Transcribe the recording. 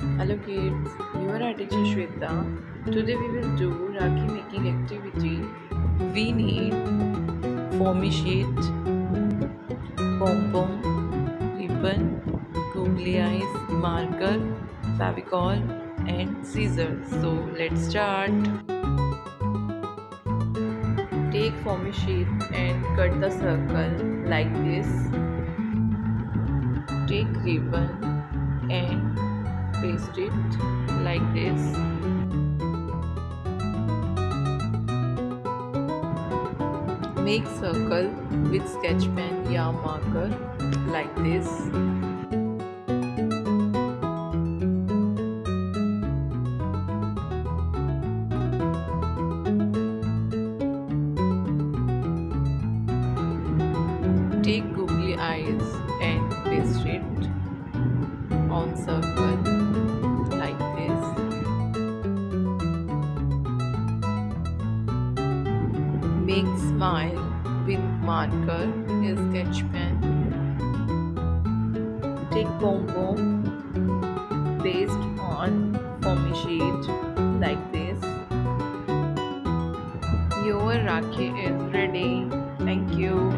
Hello kids, you are at teacher Shweta. Today we will do Rakhi making activity. We need foamy sheet, pom pom, ribbon, googly eyes, marker, Fevicol and scissors. So let's start. Take foamy sheet and cut the circle like this. Take ribbon and paste it like this. Make circle with sketch pen या marker like this. Take googly eyes and paste it on circle Make smile with marker sketch pen. Take pom, paste on foamy sheet like this. Your Rakhi is ready. Thank you.